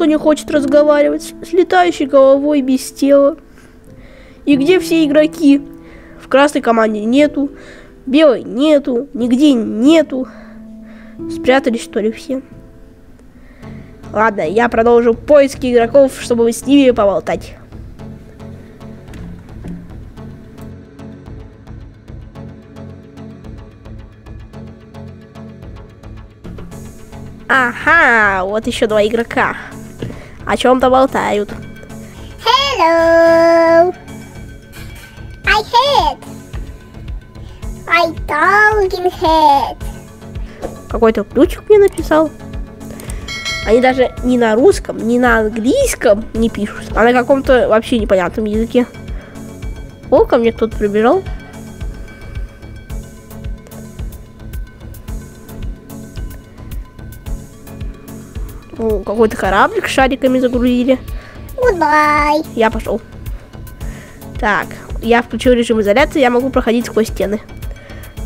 Никто не хочет разговаривать с летающей головой без тела? И где все игроки? В красной команде нету, белой нету, нигде нету. Спрятались, что ли, все? Ладно, я продолжу поиски игроков, чтобы с ними поболтать. Ага, вот еще два игрока. О чем-то болтают. Hello. I hate. I talking head. Какой-то ключик мне написал. Они даже не на русском, не на английском не пишут, а на каком-то вообще непонятном языке. О, ко мне кто-то прибежал. Какой-то кораблик с шариками загрузили. Goodbye. Я пошел. Так, я включил режим изоляции, я могу проходить сквозь стены.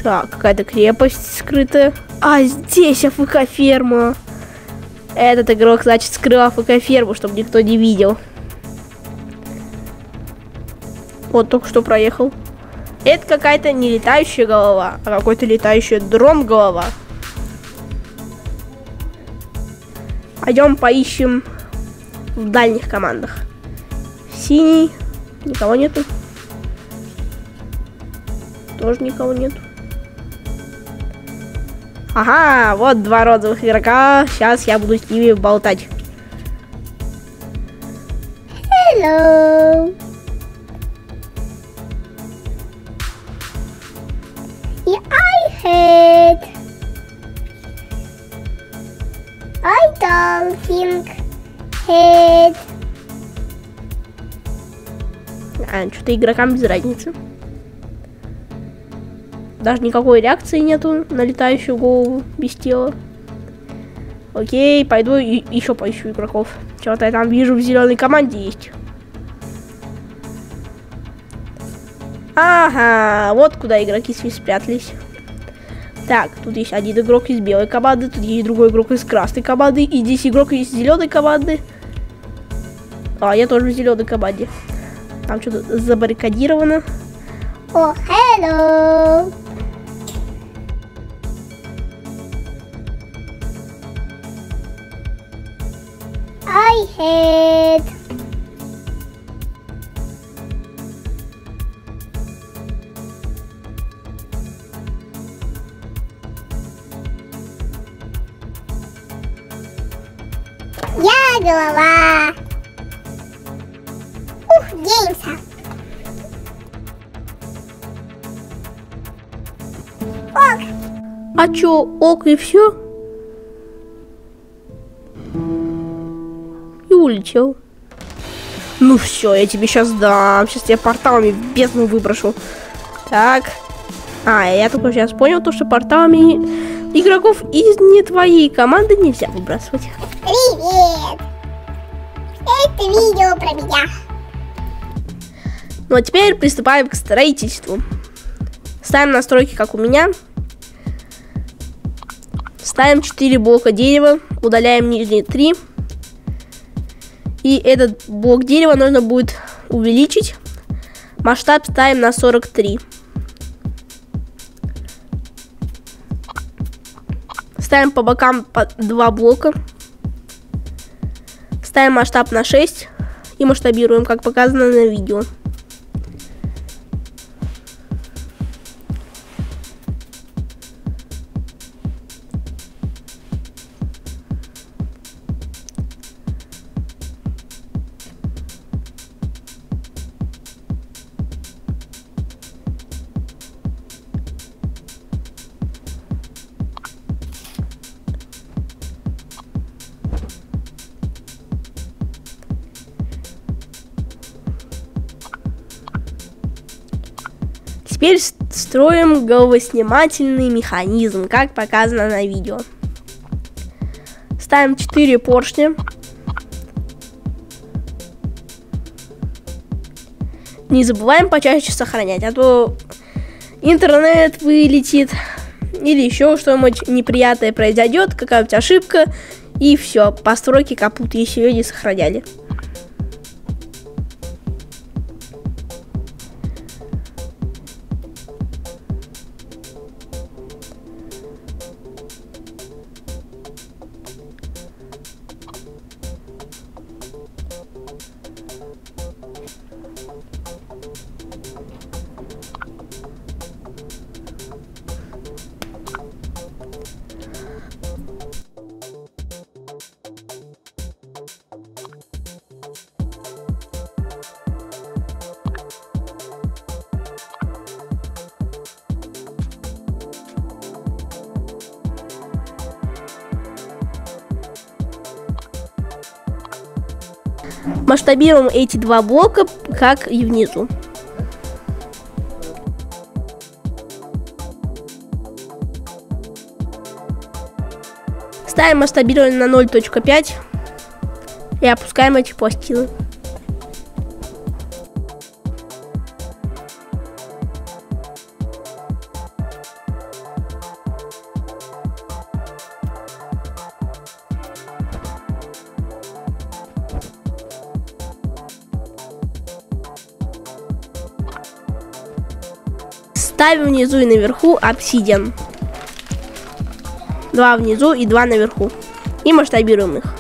Так, какая-то крепость скрытая. А, здесь АФК-ферма. Этот игрок, значит, скрыл АФК-ферму, чтобы никто не видел. Вот, только что проехал. Это какая-то не летающая голова, а какой-то летающий дрон-голова. Пойдем поищем в дальних командах. Синий. Никого нету. Тоже никого нету. Ага, вот два розовых игрока. Сейчас я буду с ними болтать. Hello. Yeah, I hate. I think hate. А, что-то игрокам без разницы. Даже никакой реакции нету на летающую голову без тела. Окей, пойду и еще поищу игроков. Что-то я там вижу в зеленой команде есть. Ага, вот куда игроки спрятались. Так, тут есть один игрок из белой команды, тут есть другой игрок из красной команды, и здесь игрок из зеленой команды. А, я тоже в зеленой команде. Там что-то забаррикадировано. Oh, hello. I hate. Я голова. Ух, денься. Ок, А чё, ок и все? И улетел. Ну все, я тебе сейчас дам. Сейчас я порталами в бездну выброшу. Так. А, я только сейчас понял то, что порталами игроков из не твоей команды нельзя выбрасывать. Привет. Это видео про меня. Ну а теперь приступаем к строительству. Ставим настройки, как у меня. Ставим 4 блока дерева, удаляем нижние 3. И этот блок дерева нужно будет увеличить. Масштаб ставим на 43. Ставим по бокам по 2 блока. Ставим масштаб на 6 и масштабируем, как показано на видео. Теперь строим головоснимательный механизм, как показано на видео. Ставим 4 поршня. Не забываем почаще сохранять, а то интернет вылетит или еще что-нибудь неприятное произойдет, какая-нибудь ошибка, И все, постройки капут, если ее не сохраняли. Масштабируем эти два блока, как и внизу. Ставим масштабирование на 0.5 и опускаем эти пластины. Ставим внизу и наверху обсидиан. Два внизу и два наверху. И масштабируем их.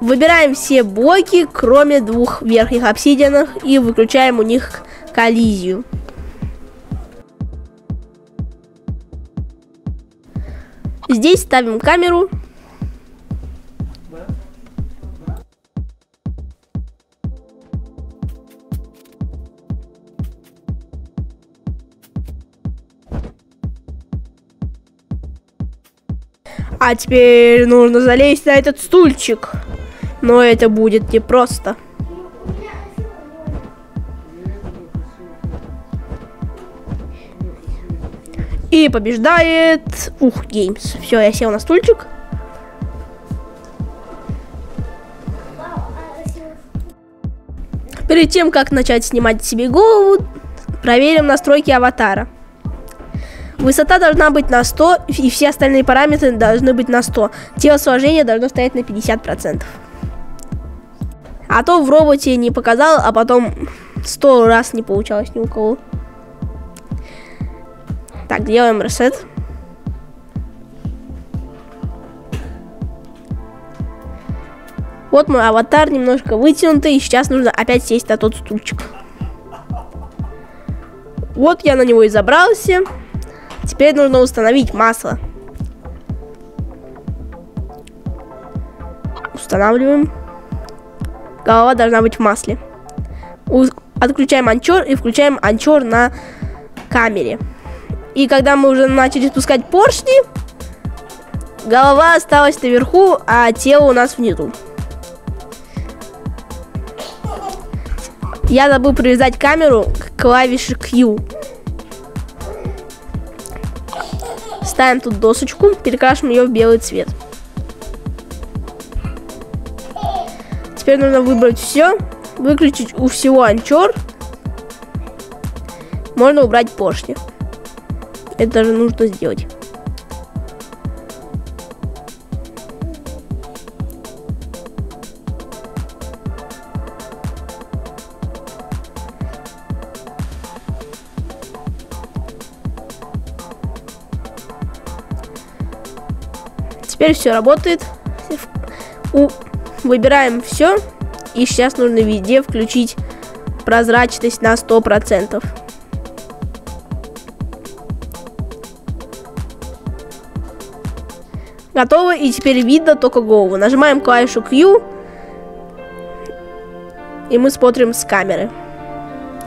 Выбираем все блоки, кроме двух верхних обсидианов, и выключаем у них коллизию. Здесь ставим камеру. А теперь нужно залезть на этот стульчик. Но это будет непросто. И побеждает Ух Геймс. Все, я сел на стульчик. Перед тем, как начать снимать себе голову, проверим настройки аватара. Высота должна быть на 100, и все остальные параметры должны быть на 100. Телосложение должно стоять на 50%. А то в роботе не показал, а потом 100 раз не получалось ни у кого. Так, делаем ресет. Вот мой аватар немножко вытянутый, и сейчас нужно опять сесть на тот стульчик. Вот я на него и забрался. Теперь нужно установить масло. Устанавливаем. Голова должна быть в масле. Отключаем анчор и включаем анчор на камере. И когда мы уже начали спускать поршни, голова осталась наверху, а тело у нас внизу. Я забыл привязать камеру к клавише Q. Ставим тут досочку, перекрашиваем ее в белый цвет. Теперь нужно выбрать все, выключить у всего анчор. Можно убрать поршни. Это даже нужно сделать. Теперь все работает. У... Выбираем все. И сейчас нужно везде включить прозрачность на 100%. Готово, и теперь видно только голову. Нажимаем клавишу Q, и мы смотрим с камеры.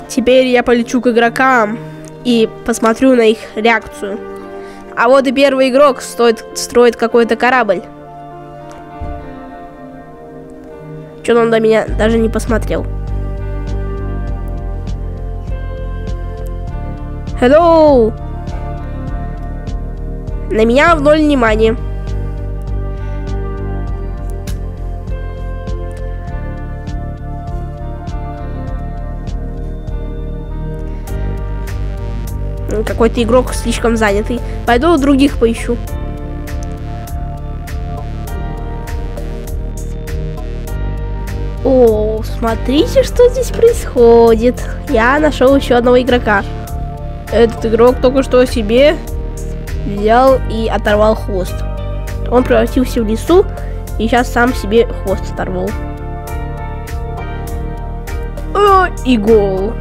Теперь я полечу к игрокам и посмотрю на их реакцию. А вот и первый игрок стоит, строит какой-то корабль. Что-то он до меня даже не посмотрел. Hello! На меня в ноль внимания. Какой-то игрок слишком занятый. Пойду других поищу. О, смотрите, что здесь происходит. Я нашел еще одного игрока. Этот игрок только что себе взял и оторвал хвост. Он превратился в лесу и сейчас сам себе хвост оторвал. О, и гол.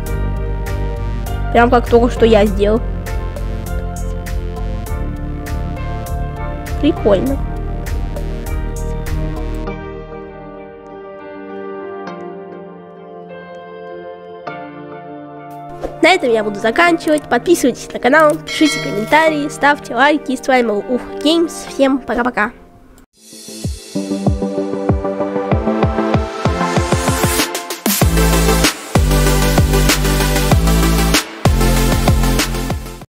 Прям как только что я сделал. Прикольно. На этом я буду заканчивать. Подписывайтесь на канал, пишите комментарии, ставьте лайки. С вами был Ух Геймс. Всем пока-пока.